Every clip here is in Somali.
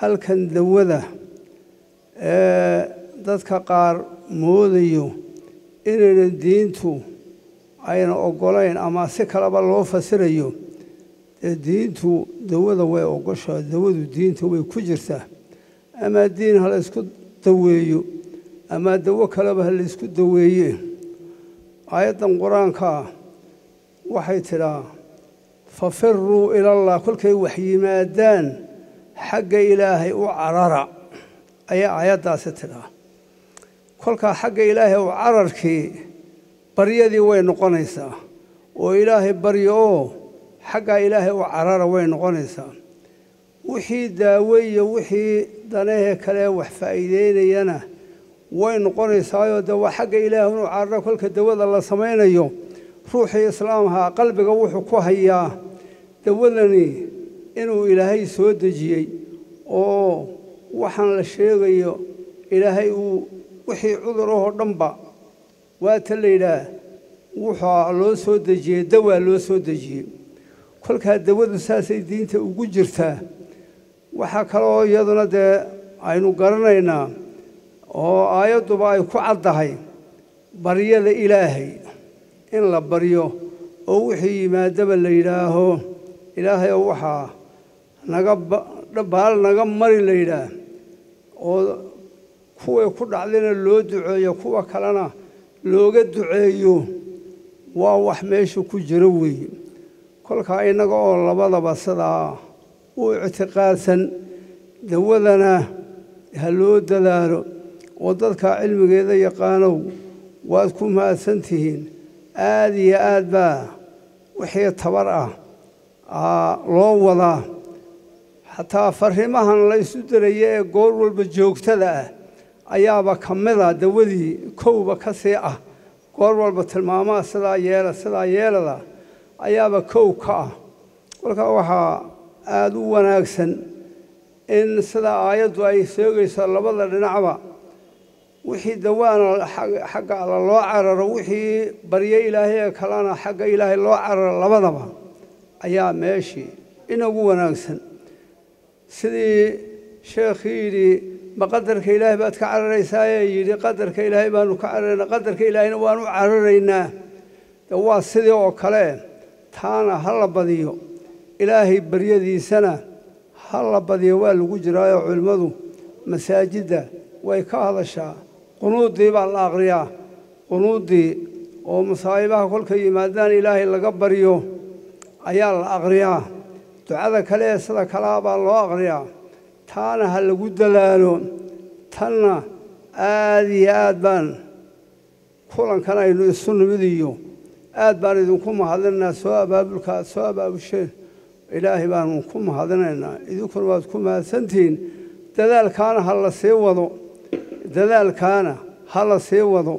halkan dawada ee dadka qaar moodayo inaynan diintu ayna oggolayn ama si kaleba loo fasirayo dee diintu dawada way ogoshaa dawadu diinta way ku jirtaa ama diin ha la ysku daweeyo ama dawo kaleba ha la ysku daweeye. Aayaddan qur'aankaa waxay tidhaa fafiruu ilallah kolkay wax yimaadaan xagga ilaahay u carara. Ayaa aayaddaasi tidhaa. Kolkaa xagga ilaahay u cararkii baryadii way noqonaysaa. Oo ilaahay baryo oo xaggaa ilaahay u carara way noqonaysaa. Wixii daawe iyo wixii danahee kale wax faa'iideynayana way noqonaysaayoo dee waa xagga ilaahay inuu cararo kolka dawada la samaynayo ruuxii islaamha qalbiga wuxuu ku hayaa. Dawadani inuu ilaahay soo dejiyey oo waxaan la sheegayo ilaahay uu wixii cudurahoo dhanba waata la yidhaah wuxaa loo soo dejiyey dawaa loo soo dejiyey. Kolkaa dawadu saasay diinta ugu jirtaa. Waxaa kaloo iyaduna dee aynu garanaynaa oo aayadduba ay ku caddahay baryada ilaahay. In la baryo oo wixii yimaadaba la yidhaaho ilaahay oo waxaa naga baal naga mari la yidhaah oo kuway ku dhacdayna loo duceeyo kuwa kalena looga duceeyo waa wax meesha ku jiro weeye kolkaa innaga oo labadaba sidaa u ictiqaadsan dawadana ha loo dadaalo oo dadka cilmigeeda yaqaanow waad ku mahadsan tihiin aad iyo aad baa wixii tabar ah loo wadaa xataa farrimahan la isu diraya ee goor walba joogtada ah ayaaba ka mida dawadii kowba ka sii ah. Goor walba tilmaamaha sidaa yeela sidaa yeelada ayaaba kow ka ah. Kolkaa waxaa aada u wanaagsan in sidaa aayaddu ay sheegayso labada dhinacba wixii dawaana xagga alla loo cararo wixii baryo ilaahay ee kalena xagga ilaahay loo cararo labadaba ayaa meeshii inagu wanaagsan sidii sheekhii yidhi ma qadarka ilaahay baad ka cararaysaayee yidhi qadarka ilaahay baanu ka cararaynaa qadarka ilaahayna waanu cararaynaa. De waa sidii oo kale taana ha la badiyo ilaahay baryadiisana ha la badiyo waa lagu jiraayo culimmadu masaajidda way ka hadashaa. Qunuuddii baa la aqriyaa qunuuddii oo masaa'ibaha kolkay yimaadaan ilaahay laga baryo ayaa la aqriyaa ducada kale ee sida kalaa baa loo aqriyaa. Taana ha lagu dadaalo tanna aad iyo aad baan kulankan aynu isu nimid iyo. Aad baan idinku mahadinaynaa soo abaabulka aad soo abaabusheen ilaahay baanu ku mahadinaynaa idinkuna waad ku mahadsantihiin dadaalkaana ha la sii wado. Dadaalkaana ha la sii wado.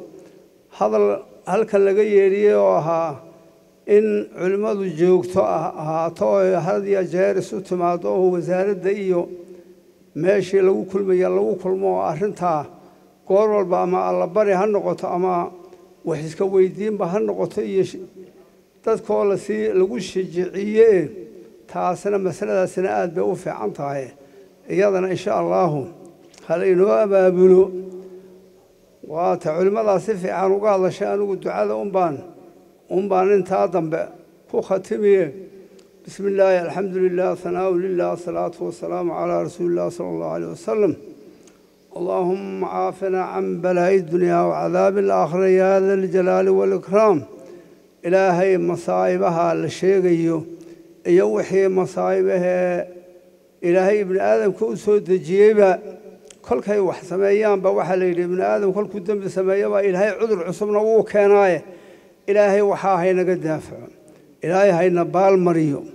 Hadal halkan laga yeedhiyey oo ahaa in culimmadu joogto ahaato oo had iyo jeer isu timaado oo wasaaradda iyo meeshii lagu kulmaya lagu kulmo oo arrintaa goor walba ama allabari ha noqoto ama wax iska weydiinba ha noqoto iyo dadkoo la sii lagu shijiciye taasina masaladaasina aad bay u fiican tahay. Iyadana insha allaahu halaynoo abaabulo waata culimmadaa si fiican uga hadlashay anigu ducada un baan intaa dambe ku khatimiye bismi illaahi alxamdu lilah hanaau lilah asalaatu wasalaamu calaa rasuuli illah sala allahu aleyh wasalam allaahuma caafinaa can balaa'i dunyaa wacadaabi alaakhira yaa da waalikraam ilaahay masaa'ibaha la sheegayo iyo wixii masaa'ibahee ilaahay ibni aadamka u soo dejiyeyba kolkay wax sameeyaanba waxaa la yidhi ibni aadam kolkuu dembi sameeyabaa ilaahay cudur cusubna wuu keenaaye ilaahay waxaa haynaga daafaco. Ilaahay hayna baal mariyo